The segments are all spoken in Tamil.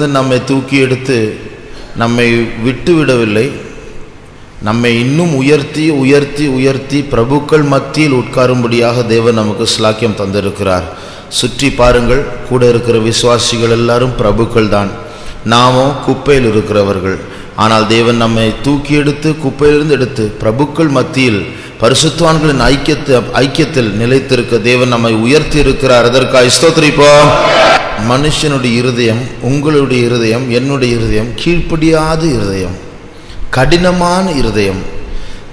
இருந்து நம்மை தூக்கி எடுத்து நம்மை விட்டுவிடவில்லை நம்மை இன்னும் உயர்த்தி உயர்த்தி உயர்த்தி பிரபுக்கள் மத்தியில் உட்காரும்படியாக தேவன் நமக்கு ஸ்லாக்கியம் தந்திருக்கிறார். சுற்றி பாருங்கள் கூட இருக்கிற விசுவாசிகள் எல்லாரும் பிரபுக்கள் தான். நாமோ குப்பையில் இருக்கிறவர்கள். ஆனால் தேவன் நம்மை தூக்கி எடுத்து குப்பையிலிருந்து எடுத்து பிரபுக்கள் மத்தியில் பரிசுத்தவான்களின் ஐக்கியத்தை ஐக்கியத்தில் நிலைத்திருக்க தேவன் நம்மை உயர்த்தி இருக்கிறார். அதற்காக ஸ்தோத்திரிப்போம். மனுஷனுடைய இருதயம் உங்களுடைய இருதயம் என்னுடைய இருதயம் கீழ்ப்படியாத இருதயம் கடினமான இருதயம்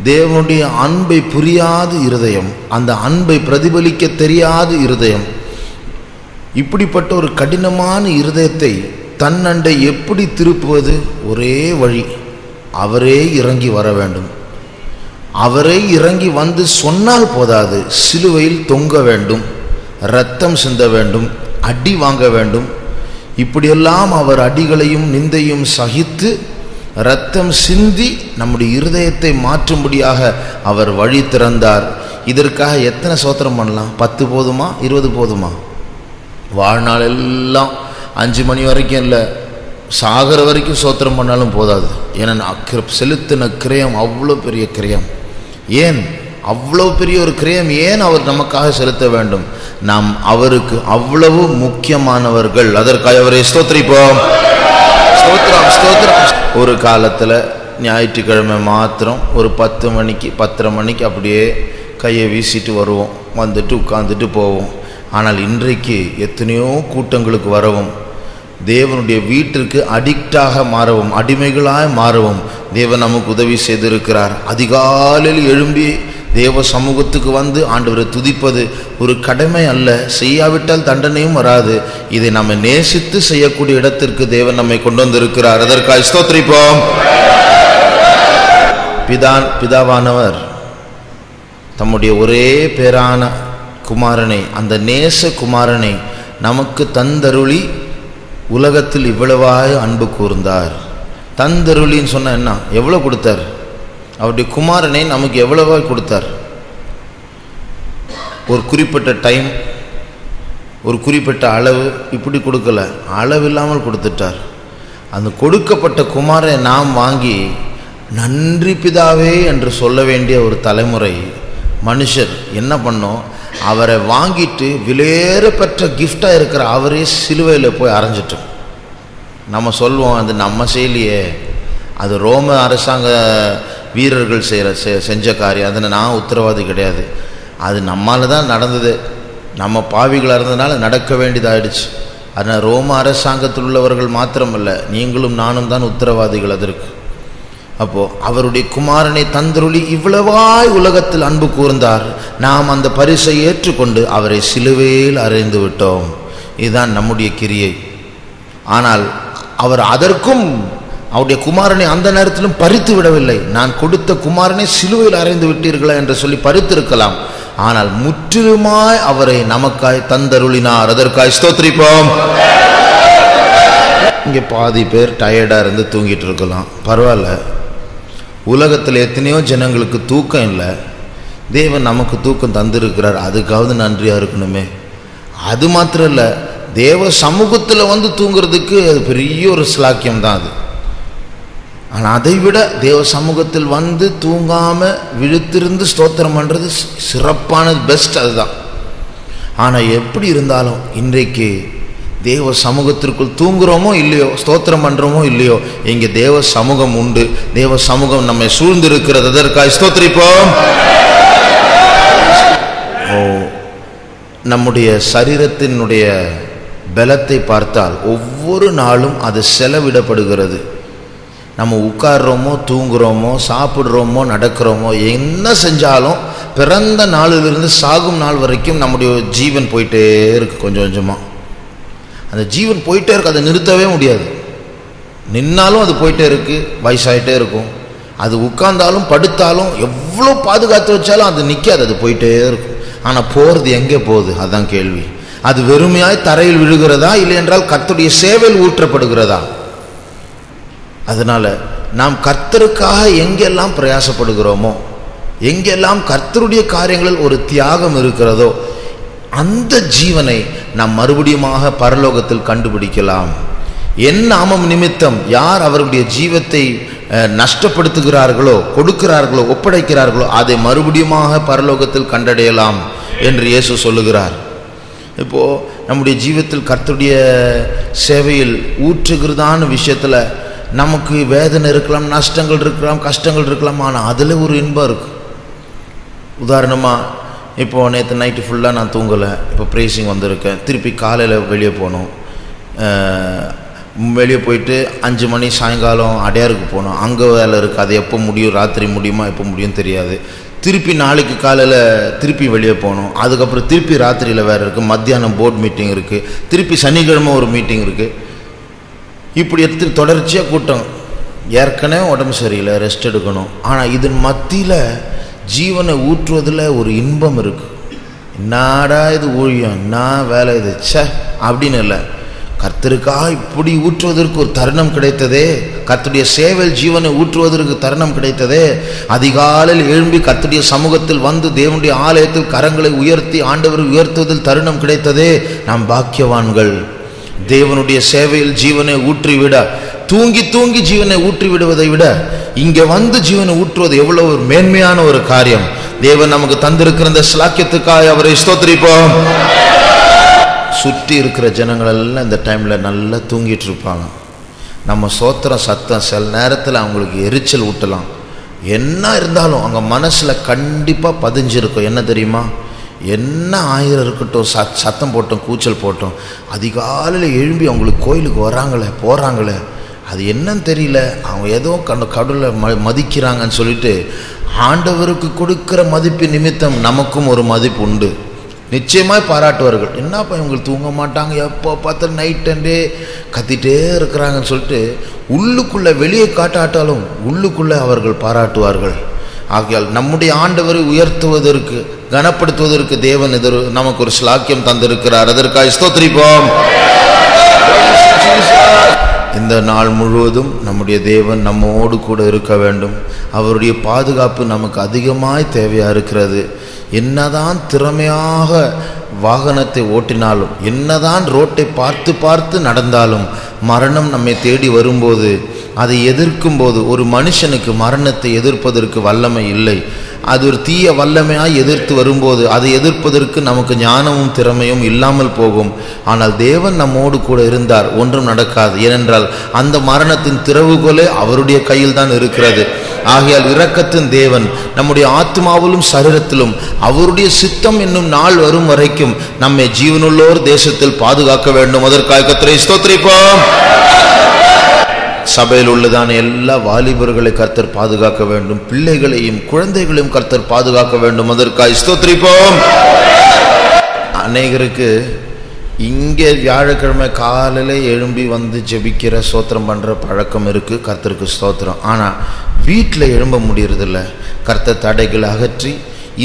தேவனுடைய அன்பை புரியாத இருதயம் அந்த அன்பை பிரதிபலிக்க தெரியாத இருதயம் இப்படிப்பட்ட ஒரு கடினமான இருதயத்தை தன்னண்டை எப்படி திருப்புவது? ஒரே வழி அவரே இறங்கி வர வேண்டும். அவரே இறங்கி வந்து சொன்னால் போதாது சிலுவையில் தொங்க வேண்டும் இரத்தம் சிந்த வேண்டும் அடி வாங்க வேண்டும். இப்படியெல்லாம் அவர் அடிகளையும் நிந்தையும் சகித்து இரத்தம் சிந்தி நம்முடைய இருதயத்தை மாற்றும்படியாக அவர் வழி திறந்தார். இதற்காக எத்தனை சோத்திரம் பண்ணலாம்? பத்து போதுமா? இருபது போதுமா? வாழ்நாள் எல்லாம் அஞ்சு மணி வரைக்கும் இல்லை. சாகர வரைக்கும் சோத்திரம் பண்ணாலும் போதாது. ஏன்னா செலுத்தின கிரயம் அவ்வளோ பெரிய கிரயம். ஏன்? அவ்வளோ பெரிய ஒரு கிரயம் ஏன் அவர் நமக்காக செலுத்த வேண்டும்? நாம் அவருக்கு அவ்வளவு முக்கியமானவர்கள். அதற்காக அவரை ஸ்தோத்திரிப்போம். ஸ்தோத்திரம் ஸ்தோத்திரம். ஒரு காலத்தில் ஞாயிற்றுக்கிழமை மாத்திரம் ஒரு பத்து மணிக்கு பத்தரை மணிக்கு அப்படியே கையை வீசிட்டு வருவோம். வந்துட்டு உட்காந்துட்டு போவோம். ஆனால் இன்றைக்கு எத்தனையோ கூட்டங்களுக்கு வரவும் தேவனுடைய வீட்டிற்கு அடிக்டாக மாறவும் அடிமைகளாய் மாறவும் தேவன் நமக்கு உதவி செய்திருக்கிறார். அதிகாலையில் எழும்பி தேவ சமூகத்துக்கு வந்து ஆண்டவரை துதிப்பது ஒரு கடமை அல்ல. செய்யாவிட்டால் தண்டனையும் வராது. இதை நம்ம நேசித்து செய்யக்கூடிய இடத்திற்கு தேவன் நம்மை கொண்டு வந்திருக்கிறார். அதற்காக ஸ்தோத்திரிப்போம். பிதான் பிதாவானவர் தம்முடைய ஒரே பேரான குமாரனை அந்த நேச குமாரனை நமக்கு தந்தருளி உலகத்தில் இவ்வளவாக அன்பு கூர்ந்தார். தந்தருளின்னு சொன்ன என்ன? எவ்வளோ கொடுத்தார்? அவருடைய குமாரனை நமக்கு எவ்வளவா கொடுத்தார். ஒரு குறிப்பிட்ட டைம் ஒரு குறிப்பிட்ட அளவு இப்படி கொடுக்கல. அளவு இல்லாமல் கொடுத்துட்டார். அந்த கொடுக்கப்பட்ட குமாரை நாம் வாங்கி நன்றி பிதாவே என்று சொல்ல வேண்டிய ஒரு தலைமுறை மனுஷர் என்ன பண்ணோம்? அவரை வாங்கிட்டு விலையேற பெற்ற கிஃப்டாக இருக்கிற அவரே சிலுவையில் போய் அரைஞ்சிட்டோம். நம்ம சொல்வோம் அது நம்ம செய்யலையே அது ரோம அரசாங்க வீரர்கள் செய்கிற செ செஞ்ச காரியம். அதில் நான் உத்தரவாதி கிடையாது. அது நம்மால் தான் நடந்தது. நம்ம பாவிகளாக இருந்ததுனால நடக்க வேண்டியதாயிடுச்சு. அதனால் ரோம அரசாங்கத்தில் உள்ளவர்கள் மாத்திரமல்ல நீங்களும் நானும் தான் உத்தரவாதிகள் அதற்கு. அப்போது அவருடைய குமாரனை தந்தருளி இவ்வளவாய் உலகத்தில் அன்பு கூர்ந்தார். நாம் அந்த பரிசை ஏற்றுக்கொண்டு அவரை சிலுவையில் அறைந்து விட்டோம். இதுதான் நம்முடைய கிரியை. ஆனால் அவர் அதற்கும் அவருடைய குமாரனை அந்த நேரத்திலும் பறித்து விடவில்லை. நான் கொடுத்த குமாரனை சிலுவையில் அறைந்து விட்டீர்களா என்று சொல்லி பறித்திருக்கலாம். ஆனால் முற்றிலுமாய் அவரை நமக்காய் தந்தருளினார். அதற்காய் ஸ்தோத்ரிப்போம் இங்கே பாதி பேர் டயர்டாக இருந்து தூங்கிட்டு இருக்கலாம். பரவாயில்ல. உலகத்தில் எத்தனையோ ஜனங்களுக்கு தூக்கம் இல்லை. தேவன் நமக்கு தூக்கம் தந்திருக்கிறார். அதுக்காவது நன்றியாக இருக்கணுமே. அது மாத்திரம் இல்லை. தேவ சமூகத்தில் வந்து தூங்குறதுக்கு அது பெரிய ஒரு ஸ்லாக்கியம் தான் அது. ஆனால் அதை விட தேவ சமூகத்தில் வந்து தூங்காமல் விழுத்திருந்து ஸ்தோத்திரம் பண்ணுறது சிறப்பானது பெஸ்ட் அதுதான். ஆனால் எப்படி இருந்தாலும் இன்றைக்கு தேவ சமூகத்திற்குள் தூங்குறோமோ இல்லையோ ஸ்தோத்திரம் பண்ணுறோமோ இல்லையோ இங்கே தேவ சமூகம் உண்டு. தேவ சமூகம் நம்மை சூழ்ந்திருக்கிறது. அதற்காக ஸ்தோத்திரிப்போம். ஓ நம்முடைய சரீரத்தினுடைய பலத்தை பார்த்தால் ஒவ்வொரு நாளும் அது செலவிடப்படுகிறது. நம்ம உட்கார்றோமோ தூங்குறோமோ சாப்பிட்றோமோ நடக்கிறோமோ என்ன செஞ்சாலும் பிறந்த நாளிலிருந்து சாகும் நாள் வரைக்கும் நம்முடைய ஜீவன் போயிட்டே இருக்குது கொஞ்சம் கொஞ்சமாக அந்த ஜீவன் போயிட்டே இருக்கு அதை நிறுத்தவே முடியாது. நின்னாலும் அது போயிட்டே இருக்குது வயசாகிட்டே இருக்கும். அது உட்கார்ந்தாலும் படுத்தாலும் எவ்வளோ பாதுகாத்து வச்சாலும் அது நிற்காது அது போயிட்டே இருக்கும். ஆனால் போகிறது எங்கே போகுது? அதுதான் கேள்வி. அது வெறுமையாய் தரையில் விழுகிறதா இல்லை என்றால் கத்துடைய சேவையில் ஊற்றப்படுகிறதா? அதனால் நாம் கர்த்தருக்காக எங்கெல்லாம் பிரயாசப்படுகிறோமோ எங்கெல்லாம் கர்த்தருடைய காரியங்களில் ஒரு தியாகம் இருக்கிறதோ அந்த ஜீவனை நாம் மறுபடியுமாக பரலோகத்தில் கண்டுபிடிக்கலாம். என் நாமம் நிமித்தம் யார் அவருடைய ஜீவத்தை நஷ்டப்படுத்துகிறார்களோ கொடுக்கிறார்களோ ஒப்படைக்கிறார்களோ அதை மறுபடியுமாக பரலோகத்தில் கண்டடையலாம் என்று இயேசு சொல்லுகிறார். இப்போ நம்முடைய ஜீவத்தில் கர்த்தருடைய சேவையில் ஊற்றுகிறதான விஷயத்தில் நமக்கு வேதனை இருக்கலாம் நஷ்டங்கள் இருக்கலாம் கஷ்டங்கள் இருக்கலாம் ஆனால் அதில் ஒரு இன்பம் இருக்கு. உதாரணமாக இப்போ நேற்று நைட்டு ஃபுல்லாக நான் தூங்கலை இப்போ ப்ரேசிங் வந்திருக்கேன். திருப்பி காலையில் வெளியே போகணும் வெளியே போயிட்டு அஞ்சு மணி சாயங்காலம் அடையாருக்கு போகணும் அங்கே வேலை இருக்குது அது எப்போ முடியும் ராத்திரி முடியுமா எப்போ முடியும் தெரியாது. திருப்பி நாளைக்கு காலையில் திருப்பி வெளியே போகணும் அதுக்கப்புறம் திருப்பி ராத்திரியில் வேறு இருக்குது மத்தியானம் போர்ட் மீட்டிங் இருக்குது திருப்பி சனிக்கிழமை ஒரு மீட்டிங் இருக்குது இப்படி எடுத்து தொடர்ச்சியாக கூட்டம். ஏற்கனவே உடம்பு சரியில்லை ரெஸ்ட் எடுக்கணும். ஆனால் இதன் மத்தியில் ஜீவனை ஊற்றுவதில் ஒரு இன்பம் இருக்குது நாடா இது ஊழியம்? நான் வேலை இது? ச்சே அப்படின்னு இல்லை. கர்த்தருக்கா இப்படி ஊற்றுவதற்கு ஒரு தருணம் கிடைத்ததே. கர்த்துடைய சேவையில் ஜீவனை ஊற்றுவதற்கு தருணம் கிடைத்ததே. அதிகாலையில் எழும்பி கர்த்துடைய சமூகத்தில் வந்து தேவனுடைய ஆலயத்தில் கரங்களை உயர்த்தி ஆண்டவரை உயர்த்துவதில் தருணம் கிடைத்ததே. நாம் பாக்கியவான்கள். தேவனுடைய சேவையில் ஜீவனை ஊற்றிவிட தூங்கி தூங்கி ஜீவனை ஊற்றி விடுவதை விட இங்கே வந்து ஜீவனை ஊற்றுவது எவ்வளோ ஒரு மேன்மையான ஒரு காரியம். தேவன் நமக்கு தந்திருக்கிற இந்த ஸ்லாக்கியத்துக்காக அவரை ஸ்தோத்திரிப்போம். சுற்றி இருக்கிற ஜனங்கள் எல்லாம் இந்த டைமில் நல்லா தூங்கிட்டு இருப்பாங்க. நம்ம சோத்திரம் சத்தம் சில நேரத்தில் அவங்களுக்கு எரிச்சல் ஊட்டலாம். என்ன இருந்தாலும் அவங்க மனசில் கண்டிப்பாக பதிஞ்சிருக்கும். என்ன தெரியுமா? என்ன ஆயிரம் இருக்கட்டும் சத் சத்தம் போட்டோம் கூச்சல் போட்டோம் அதிகாலையில் எழும்பி அவங்களுக்கு கோயிலுக்கு வராங்களே போகிறாங்களே அது என்னன்னு தெரியல. அவங்க ஏதோ கண்ட கடவுளை ம மதிக்கிறாங்கன்னு சொல்லிட்டு ஆண்டவருக்கு கொடுக்குற மதிப்பு நிமித்தம் நமக்கும் ஒரு மதிப்பு உண்டு. நிச்சயமாக பாராட்டுவார்கள். என்னப்பா இவங்க தூங்க மாட்டாங்க? எப்போ பார்த்து நைட் அண்டே கத்திட்டே இருக்கிறாங்கன்னு சொல்லிட்டு உள்ளுக்குள்ளே வெளியே காட்டாட்டாலும் உள்ளுக்குள்ளே அவர்கள் பாராட்டுவார்கள். ஆகையால் நம்முடைய ஆண்டவரை உயர்த்துவதற்கு கனப்படுத்துவதற்கு தேவன் எதிர் நமக்கு ஒரு ஸ்லாக்கியம் தந்திருக்கிறார். அதற்காக ஸ்தோத்திரிப்போம். இந்த நாள் முழுவதும் நம்முடைய தேவன் நம்மோடு கூட இருக்க வேண்டும். அவருடைய பாதுகாப்பு நமக்கு அதிகமாய் தேவையாக இருக்கிறது. என்னதான் திறமையாக வாகனத்தை ஓட்டினாலும் என்னதான் ரோட்டை பார்த்து பார்த்து நடந்தாலும் மரணம் நம்மை தேடி வரும்போது அதை எதிர்க்கும் போது ஒரு மனுஷனுக்கு மரணத்தை எதிர்ப்பதற்கு வல்லமை இல்லை. அது ஒரு தீய வல்லமையாய் எதிர்த்து வரும்போது அதை எதிர்ப்பதற்கு நமக்கு ஞானமும் திறமையும் இல்லாமல் போகும். ஆனால் தேவன் நம்மோடு கூட இருந்தார் ஒன்றும் நடக்காது. ஏனென்றால் அந்த மரணத்தின் திறவுகோலே அவருடைய கையில் தான் இருக்கிறது. ஆகையால் இரக்கத்தின் தேவன் நம்முடைய ஆத்மாவிலும் சரீரத்திலும் அவருடைய சித்தம் என்னும் நாள் வரும் வரைக்கும் நம்மை ஜீவனுள்ளோர் தேசத்தில் பாதுகாக்க வேண்டும். அதற்காக கத்திரை ஸ்தோத்திரிப்போம். சபையில் உள்ளதான எல்லா வாலிபர்களை கர்த்தர் பாதுகாக்க வேண்டும். பிள்ளைகளையும் குழந்தைகளையும் கர்த்தர் பாதுகாக்க வேண்டும். அதற்காக ஸ்தோத்திரிப்போம். அநேகருக்கு இங்கே வியாழக்கிழமை காலையில் எழும்பி வந்து ஜெபிக்கிற ஸ்தோத்திரம் பண்ணுற பழக்கம் இருக்குது கர்த்தருக்கு ஸ்தோத்திரம். ஆனால் வீட்டில் எழும்ப முடியறதில்ல. கர்த்தர் தடைகளை அகற்றி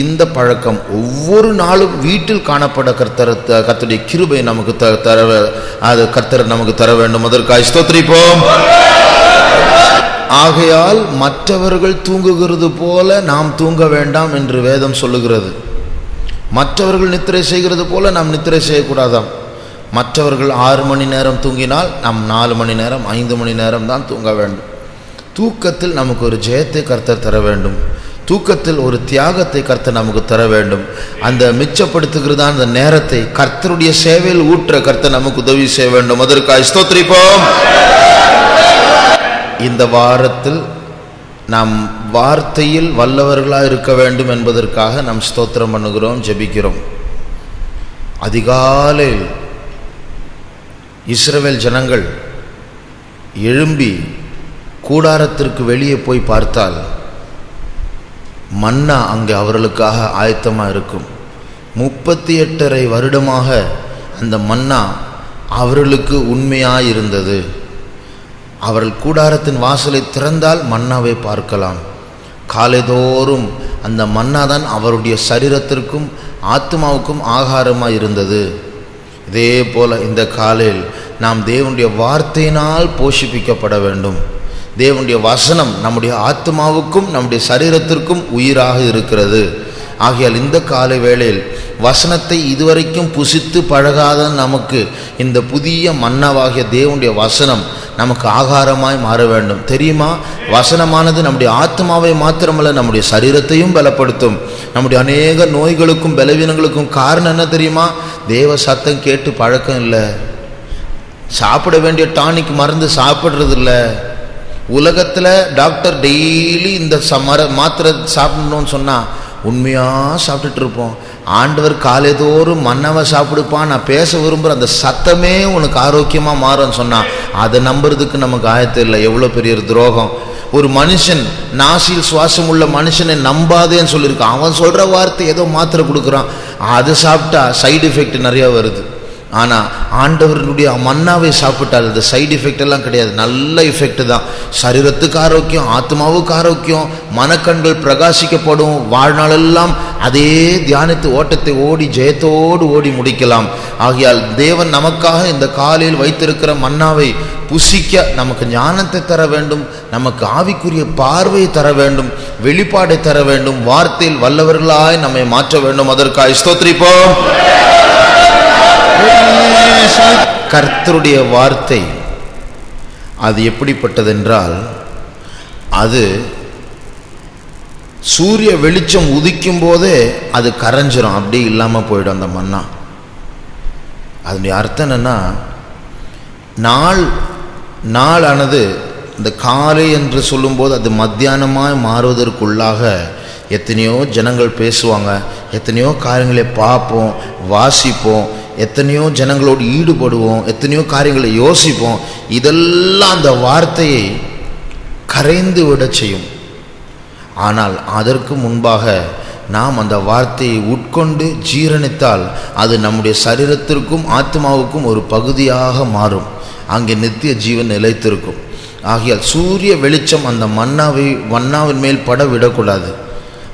இந்த பழக்கம் ஒவ்வொரு நாளும் வீட்டில் காணப்பட கர்த்தர் கர்த்தருடைய கிருபை நமக்கு த தர அது கர்த்தர் நமக்கு தர வேண்டும். அதற்காக ஸ்தோத்திரிப்போம். ஆகையால் மற்றவர்கள் தூங்குகிறது போல நாம் தூங்க வேண்டாம் என்று வேதம் சொல்லுகிறது. மற்றவர்கள் நித்திரை செய்கிறது போல நாம் நித்திரை செய்யக்கூடாதாம். மற்றவர்கள் ஆறு மணி நேரம் தூங்கினால் நாம் நாலு மணி நேரம் ஐந்து மணி நேரம் தான் தூங்க வேண்டும். தூக்கத்தில் நமக்கு ஒரு ஜெயத்தை கர்த்தர் தர வேண்டும். தூக்கத்தில் ஒரு தியாகத்தை கர்த்தர் நமக்கு தர வேண்டும். அந்த மிச்சப்படுத்துகிறதான அந்த நேரத்தை கர்த்தருடைய சேவையில் ஊற்ற கர்த்தர் நமக்கு உதவி செய்ய வேண்டும். அதற்காக ஸ்தோத்திரிப்போம். இந்த வாரத்தில் நாம் வார்த்தையில் வல்லவர்களாக இருக்க வேண்டும் என்பதற்காக நாம் ஸ்தோத்திரம் பண்ணுகிறோம் ஜெபிக்கிறோம். அதிகாலையில் இஸ்ரவேல் ஜனங்கள் எழும்பி கூடாரத்திற்கு வெளியே போய் பார்த்தால் மன்னா அங்கே அவர்களுக்காக ஆயத்தமாக இருக்கும். முப்பத்தி எட்டரை வருடமாக அந்த மன்னா அவர்களுக்கு உண்மையாக இருந்தது. அவர்கள் கூடாரத்தின் வாசலை திறந்தால் மன்னாவை பார்க்கலாம். காலைதோறும் அந்த மன்னா தான் அவருடைய சரீரத்திற்கும் ஆத்மாவுக்கும் ஆகாரமாக இருந்தது. இதே போல் இந்த காலையில் நாம் தேவனுடைய வார்த்தையினால் போஷிப்பிக்கப்பட வேண்டும். தேவனுடைய வசனம் நம்முடைய ஆத்மாவுக்கும் நம்முடைய சரீரத்திற்கும் உயிராக இருக்கிறது. ஆகையால் இந்த காலை வேளையில் வசனத்தை இதுவரைக்கும் புசித்து பழகாத நமக்கு இந்த புதிய மன்னவாகிய தேவனுடைய வசனம் நமக்கு ஆகாரமாய் மாற வேண்டும். தெரியுமா? வசனமானது நம்முடைய ஆத்மாவை மாத்திரமல்ல நம்முடைய சரீரத்தையும் பலப்படுத்தும். நம்முடைய அநேக நோய்களுக்கும் பலவீனங்களுக்கும் காரணம் என்ன தெரியுமா? தேவ சத்தம் கேட்டு பழக்கம் இல்லை. சாப்பிட வேண்டிய டானிக் மருந்து சாப்பிட்றது இல்லை உலகத்தில் டாக்டர் டெய்லி இந்த சமர மாத்திரை சாப்பிடணும்னு சொன்னால் உண்மையாக சாப்பிட்டுட்டு இருப்போம் ஆண்டவர் காலைதோறும் மன்னவை சாப்பிடுப்பான். நான் பேச விரும்புகிற அந்த சத்தமே உனக்கு ஆரோக்கியமாக மாறும்னு சொன்னான் அதை நம்புறதுக்கு நமக்கு ஆயத்தம் இல்லை. எவ்வளோ பெரிய துரோகம். ஒரு மனுஷன் நாசியில் சுவாசம் உள்ள மனுஷனை நம்பாதேன்னு சொல்லியிருக்கான். அவன் சொல்கிற வார்த்தை ஏதோ மாத்திரை கொடுக்குறான். அதை சாப்பிட்டா சைடு எஃபெக்ட் நிறையா வருது. ஆனால் ஆண்டவர்களுடைய மன்னாவை சாப்பிட்டால் அது சைடு எஃபெக்ட் எல்லாம் கிடையாது. நல்ல எஃபெக்ட் தான். சரீரத்துக்கு ஆரோக்கியம் ஆத்மாவுக்கு ஆரோக்கியம் மனக்கண்கள் பிரகாசிக்கப்படும். வாழ்நாளெல்லாம் அதே தியானித்து ஓட்டத்தை ஓடி ஜெயத்தோடு ஓடி முடிக்கலாம். ஆகையால் தேவன் நமக்காக இந்த காலையில் வைத்திருக்கிற மன்னாவை புசிக்க நமக்கு ஞானத்தை தர வேண்டும். நமக்கு ஆவிக்குரிய பார்வையை தர வேண்டும். வெளிப்பாடை தர வேண்டும். வார்த்தையில் வல்லவர்களாய் நம்மை மாற்ற வேண்டும். அதற்காக ஸ்தோத்ரிப்போம் கர்த்தருடைய வார்த்தை அது எப்படிப்பட்டதென்றால் அது சூரிய வெளிச்சம் உதிக்கும் போதே அது கரைஞ்சிரும். அப்படியே இல்லாமல் போயிடும் அந்த மண்ணா. அதனுடைய அர்த்தம் என்னன்னா நாள் நாளானது இந்த காலை என்று சொல்லும்போது அது மத்தியானமாக மாறுவதற்குள்ளாக எத்தனையோ ஜனங்கள் பேசுவாங்க. எத்தனையோ காரியங்களை பார்ப்போம் வாசிப்போம். எத்தனையோ ஜனங்களோடு ஈடுபடுவோம் எத்தனையோ காரியங்களை யோசிப்போம். இதெல்லாம் அந்த வார்த்தையை கரைந்து விட செய்யும். ஆனால் அதற்கு முன்பாக நாம் அந்த வார்த்தையை உட்கொண்டு ஜீரணித்தால் அது நம்முடைய சரீரத்திற்கும் ஆத்மாவுக்கும் ஒரு பகுதியாக மாறும். அங்கே நித்திய ஜீவன் நிலைத்திருக்கும். ஆகையால் சூரிய வெளிச்சம் அந்த மன்னாவை மன்னாவின் மேல் பட விடக்கூடாது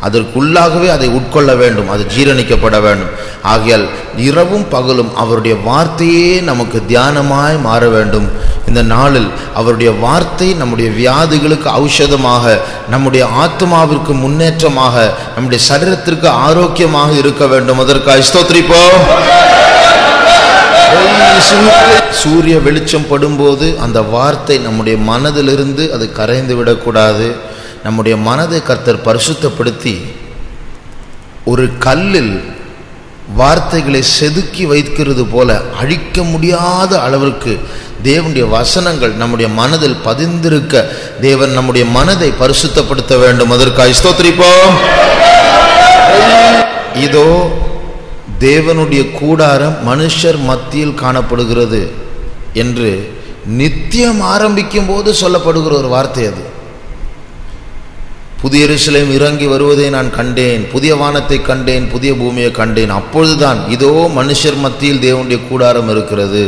அதற்குள்ளாகவே அதை உட்கொள்ள வேண்டும் அது ஜீரணிக்கப்பட வேண்டும். ஆகையால் இரவும் பகலும் அவருடைய வார்த்தையே நமக்கு தியானமாய் மாற வேண்டும். இந்த நாளில் அவருடைய வார்த்தை நம்முடைய வியாதிகளுக்கு ஔஷதமாக நம்முடைய ஆத்மாவிற்கு முன்னேற்றமாக நம்முடைய சரீரத்திற்கு ஆரோக்கியமாக இருக்க வேண்டும். அதற்காக ஸ்தோத்ரிப்போ சூரிய வெளிச்சம் படும்போது அந்த வார்த்தை நம்முடைய மனதிலிருந்து அது கரைந்து விடக்கூடாது. நம்முடைய மனதை கர்த்தர் பரிசுத்தப்படுத்தி ஒரு கல்லில் வார்த்தைகளை செதுக்கி வைக்கிறது போல அழிக்க முடியாத அளவிற்கு தேவனுடைய வசனங்கள் நம்முடைய மனதில் பதிந்திருக்க தேவன் நம்முடைய மனதை பரிசுத்தப்படுத்த வேண்டும். அதற்காக ஸ்தோத்திரிப்போம். இதோ தேவனுடைய கூடாரம் மனுஷர் மத்தியில் காணப்படுகிறது என்று நித்தியம் ஆரம்பிக்கும் போது சொல்லப்படுகிற ஒரு வார்த்தை அது. புதிய எருசலேம் இறங்கி வருவதை நான் கண்டேன் புதிய வானத்தை கண்டேன் புதிய பூமியை கண்டேன். அப்பொழுதுதான் இதோ மனுஷர் மத்தியில் தேவனுடைய கூடாரம் இருக்கிறது.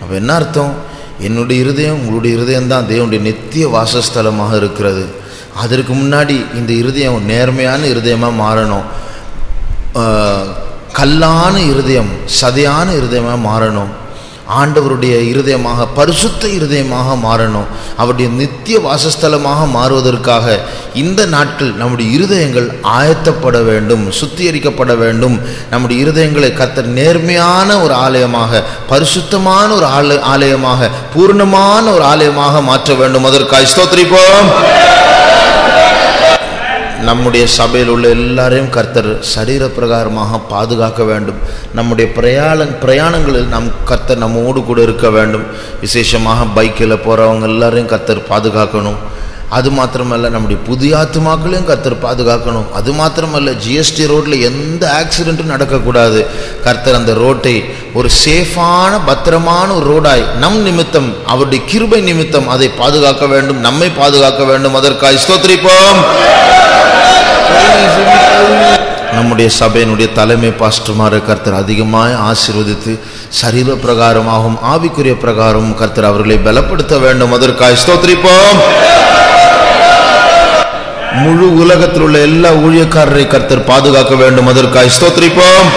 அப்போ என்ன அர்த்தம்? என்னுடைய இருதயம் உங்களுடைய இருதயம் தான் தேவனுடைய நித்திய வாசஸ்தலமாக இருக்கிறது. அதற்கு முன்னாடி இந்த இருதயம் நேர்மையான இருதயமாக மாறணும். கல்லான இருதயம் சதையான இருதயமாக மாறணும். ஆண்டவருடைய இருதயமாக பரிசுத்த இருதயமாக மாறணும். அவருடைய நித்திய வாசஸ்தலமாக மாறுவதற்காக இந்த நாட்கள் நம்முடைய இருதயங்கள் ஆயத்தப்பட வேண்டும் சுத்திகரிக்கப்பட வேண்டும். நம்முடைய இருதயங்களை கத்த நேர்மையான ஒரு ஆலயமாக பரிசுத்தமான ஒரு ஆலய ஆலயமாக பூர்ணமான ஒரு ஆலயமாக மாற்ற வேண்டும். அதற்காக ஸ்தோத்திரிப்போம். நம்முடைய சபையில் உள்ள எல்லாரையும் கர்த்தர் சரீர பிரகாரமாக பாதுகாக்க வேண்டும். நம்முடைய பிரயாண பிரயாணங்களில் நம் கர்த்தர் நம்மோடு கூட இருக்க வேண்டும். விசேஷமாக பைக்கில் போகிறவங்க எல்லாரையும் கர்த்தர் பாதுகாக்கணும். அது மாத்திரமல்ல நம்முடைய புதிய ஆத்துமாக்களையும் கர்த்தர் பாதுகாக்கணும். அது மாத்திரமல்ல ஜிஎஸ்டி ரோட்டில் எந்த ஆக்சிடென்ட்டும் நடக்கக்கூடாது. கர்த்தர் அந்த ரோட்டை ஒரு சேஃபான பத்திரமான ஒரு ரோடாய் நம் நிமித்தம் அவருடைய கிருபை நிமித்தம் அதை பாதுகாக்க வேண்டும். நம்மை பாதுகாக்க வேண்டும். அதற்காக ஸ்தோத்திரிப்போம். நம்முடைய சபையினுடைய தலைமை பாஸ்டர்மாரை கர்த்தர் அதிகமாக ஆசீர்வதித்து சரீர பிரகாரமாகவும் ஆவிக்குரிய பிரகாரமும் கர்த்தர் அவர்களை பலப்படுத்த வேண்டும். அதற்காக ஸ்தோத்திரிப்போம். முழு உலகத்தில் உள்ள எல்லா ஊழியக்காரரை கர்த்தர் பாதுகாக்க வேண்டும். அதற்காக ஸ்தோத்திரிப்போம்.